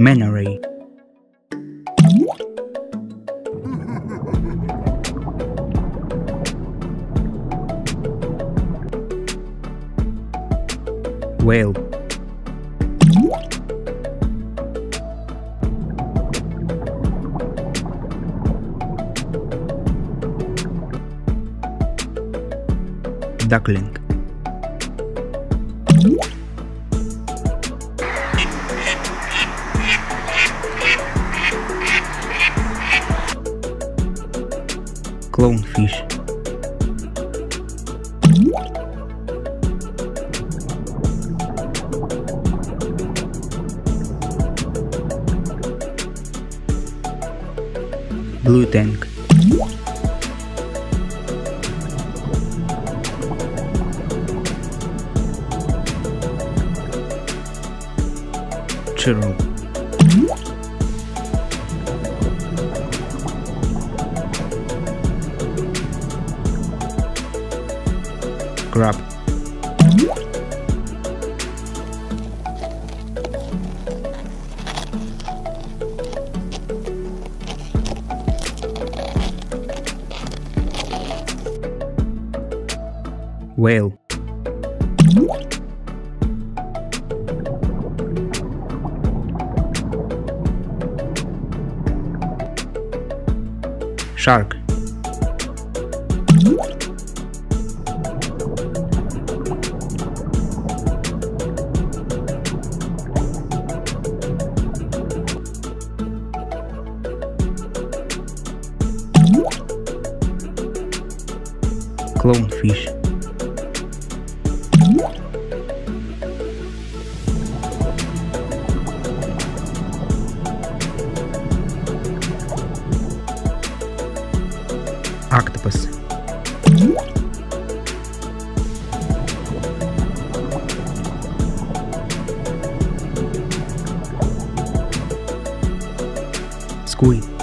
Manta ray Whale Duckling Clownfish Blue tank. Churro Crab Whale. Shark Clownfish Octopus Squid